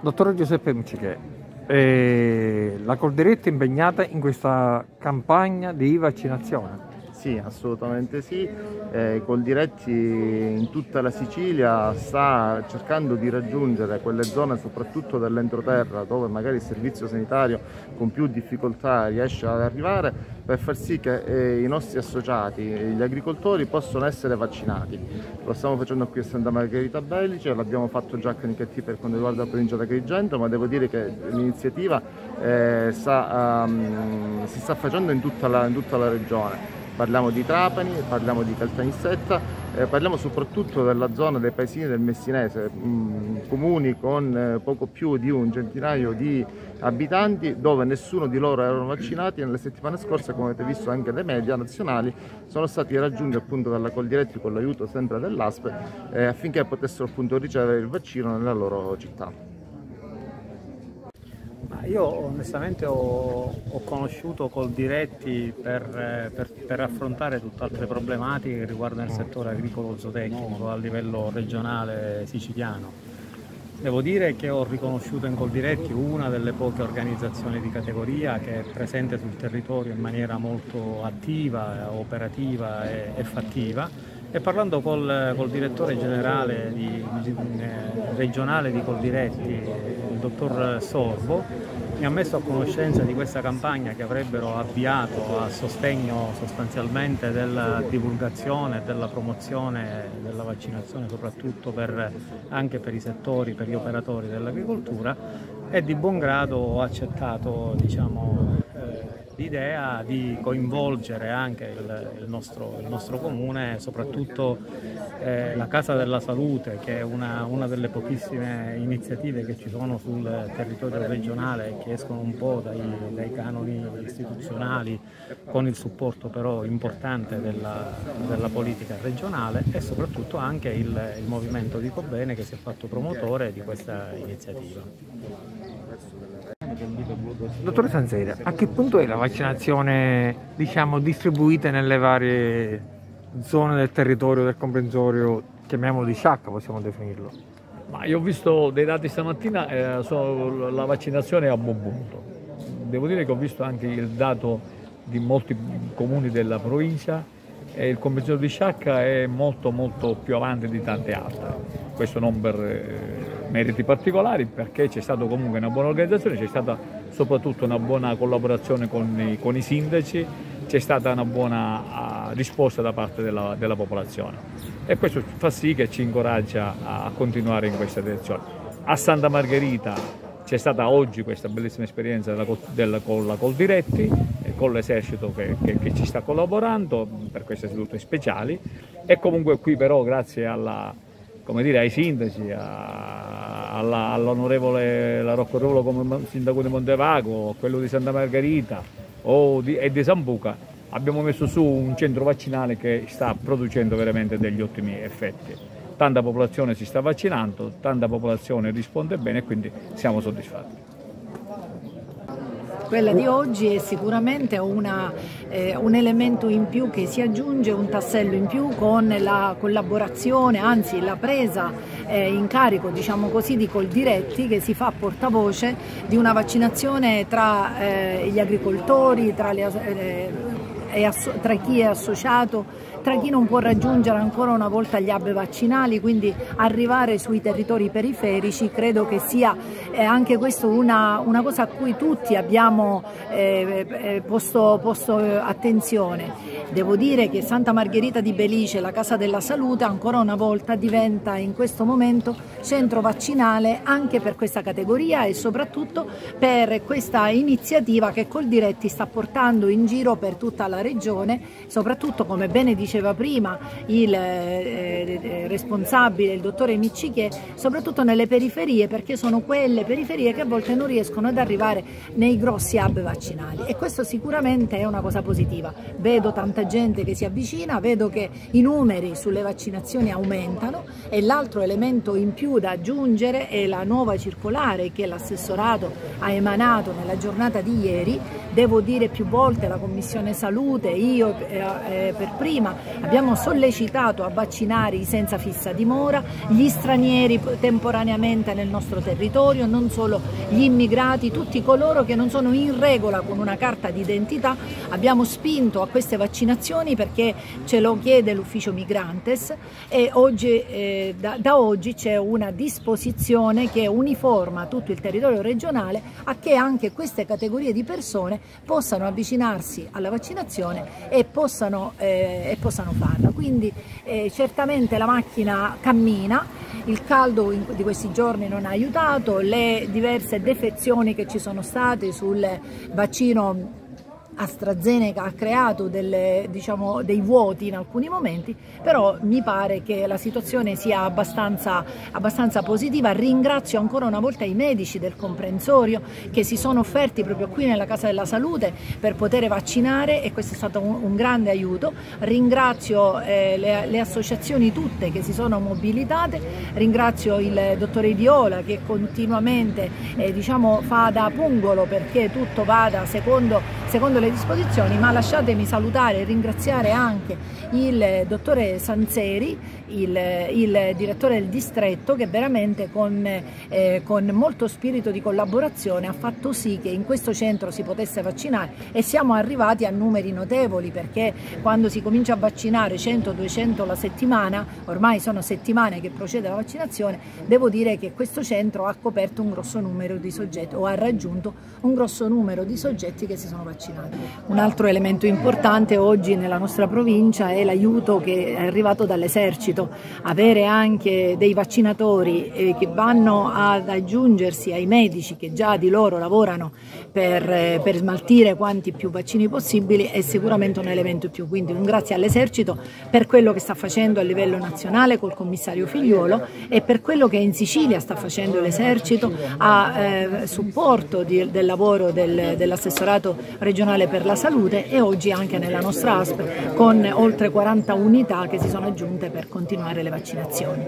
Dottor Giuseppe Micciche, eh, la Coldiretti è impegnata in questa campagna di vaccinazione? Sì, assolutamente sì. Eh, Coldiretti in tutta la Sicilia sta cercando di raggiungere quelle zone, soprattutto dell'entroterra, dove magari il servizio sanitario con più difficoltà riesce ad arrivare, per far sì che eh, i nostri associati, gli agricoltori, possano essere vaccinati. Lo stiamo facendo qui a Santa Margherita Bellice, l'abbiamo fatto già con i CT per quanto riguarda la provincia di Agrigento, ma devo dire che l'iniziativa eh, um, si sta facendo in tutta la, in tutta la regione parliamo di Trapani, parliamo di Caltanissetta, eh, parliamo soprattutto della zona dei paesini del Messinese, mh, mm, comuni con eh, poco più di un centinaio di abitanti dove nessuno di loro erano vaccinati e nelle settimane scorse, come avete visto anche dai media nazionali, sono stati raggiunti appunto dalla Coldiretti con l'aiuto sempre dell'ASPE eh, affinché potessero appunto ricevere il vaccino nella loro città. Io onestamente ho, ho conosciuto Coldiretti per, eh, per, per, affrontare tutt'altre problematiche che riguardano il settore agricolo zootecnico a livello regionale siciliano. Devo dire che ho riconosciuto in Coldiretti una delle poche organizzazioni di categoria che è presente sul territorio in maniera molto attiva, operativa e, e fattiva e parlando col, col direttore generale di, eh, regionale di Coldiretti, il dottor Sorbo, mi ha messo a conoscenza di questa campagna che avrebbero avviato a sostegno sostanzialmente della divulgazione e della promozione della vaccinazione soprattutto per, anche per i settori, per gli operatori dell'agricoltura e di buon grado ho accettato diciamo, l'idea di coinvolgere anche il, il, nostro, il nostro, comune, soprattutto eh, la Casa della Salute, che è una, una, delle pochissime iniziative che ci sono sul territorio regionale che escono un po' dai, dai canoni istituzionali, con il supporto però importante della, della politica regionale e soprattutto anche il, il Movimento Dico Bene che si è fatto promotore di questa iniziativa. Dottore Sanzera, a che punto è la vaccinazione diciamo, distribuita nelle varie zone del territorio del comprensorio, chiamiamolo di sciacca, possiamo definirlo? Ma io ho visto dei dati stamattina, eh, sono, la vaccinazione è a buon punto. Devo dire che ho visto anche il dato di molti comuni della provincia e il comprensorio di Sciacca è molto molto più avanti di tante altre. Questo non per eh, meriti particolari perché c'è stata comunque una buona organizzazione, c'è stata soprattutto una buona collaborazione con i, con i sindaci, c'è stata una buona uh, risposta da parte della, della, popolazione e questo fa sì che ci incoraggia a continuare in questa direzione. A Santa Margherita c'è stata oggi questa bellissima esperienza della, della, con la Coldiretti e con l'esercito che, che, che, ci sta collaborando per queste sedute speciali e comunque qui però grazie alla, dire, ai sindaci, all'onorevole la Rocco Rolo come sindaco di Montevago, quello di Santa Margherita di, e di Sambuca, abbiamo messo su un centro vaccinale che sta producendo veramente degli ottimi effetti. Tanta popolazione si sta vaccinando, tanta popolazione risponde bene e quindi siamo soddisfatti. Quella di oggi è sicuramente una, eh, un elemento in più che si aggiunge, un tassello in più con la collaborazione, anzi la presa eh, in carico diciamo così, di Coldiretti che si fa portavoce di una vaccinazione tra eh, gli agricoltori, tra, le, eh, tra chi è associato tra chi non può raggiungere ancora una volta gli hub vaccinali, quindi arrivare sui territori periferici, credo che sia eh, anche questo una, una, cosa a cui tutti abbiamo eh, eh posto, posto eh, attenzione. Devo dire che Santa Margherita di Belice, la Casa della Salute, ancora una volta diventa in questo momento centro vaccinale anche per questa categoria e soprattutto per questa iniziativa che Coldiretti sta portando in giro per tutta la regione, soprattutto come bene diceva prima il eh, eh responsabile, il dottore Miccichè, soprattutto nelle periferie perché sono quelle periferie che a volte non riescono ad arrivare nei grossi hub vaccinali e questo sicuramente è una cosa positiva. Vedo tanta gente che si avvicina, vedo che i numeri sulle vaccinazioni aumentano e l'altro elemento in più da aggiungere è la nuova circolare che l'assessorato ha emanato nella giornata di ieri. Devo dire più volte la Commissione Salute, io eh, eh per prima, abbiamo sollecitato a vaccinare i senza fissa dimora, gli stranieri temporaneamente nel nostro territorio, non solo gli immigrati, tutti coloro che non sono in regola con una carta d'identità. Abbiamo spinto a queste vaccinazioni perché ce lo chiede l'ufficio Migrantes e oggi, eh, da, da oggi c'è una disposizione che uniforma tutto il territorio regionale a che anche queste categorie di persone possano avvicinarsi alla vaccinazione e possano, eh, e possano farla. Quindi eh, certamente la macchina cammina, il caldo di questi giorni non ha aiutato, le diverse defezioni che ci sono state sul vaccino AstraZeneca ha creato delle, diciamo, dei vuoti in alcuni momenti, però mi pare che la situazione sia abbastanza, abbastanza, positiva. Ringrazio ancora una volta i medici del comprensorio che si sono offerti proprio qui nella Casa della Salute per poter vaccinare e questo è stato un, un grande aiuto. Ringrazio eh, le, le, associazioni tutte che si sono mobilitate, ringrazio il dottore Idiola che continuamente eh, diciamo, fa da pungolo perché tutto vada secondo, secondo le le disposizioni, ma lasciatemi salutare e ringraziare anche il dottore Sanzeri, il, il direttore del distretto, che veramente con, eh, con, molto spirito di collaborazione ha fatto sì che in questo centro si potesse vaccinare e siamo arrivati a numeri notevoli perché quando si comincia a vaccinare 100-200 la settimana, ormai sono settimane che procede la vaccinazione, devo dire che questo centro ha coperto un grosso numero di soggetti o ha raggiunto un grosso numero di soggetti che si sono vaccinati. Un altro elemento importante oggi nella nostra provincia è l'aiuto che è arrivato dall'esercito, avere anche dei vaccinatori eh, che vanno ad aggiungersi ai medici che già di loro lavorano per, eh, per smaltire quanti più vaccini possibili è sicuramente un elemento in più, quindi un grazie all'esercito per quello che sta facendo a livello nazionale col commissario Figliuolo e per quello che in Sicilia sta facendo l'esercito a eh, supporto di, del lavoro del, dell'assessorato regionale per la salute e oggi anche nella nostra ASP con oltre 40 unità che si sono aggiunte per continuare le vaccinazioni.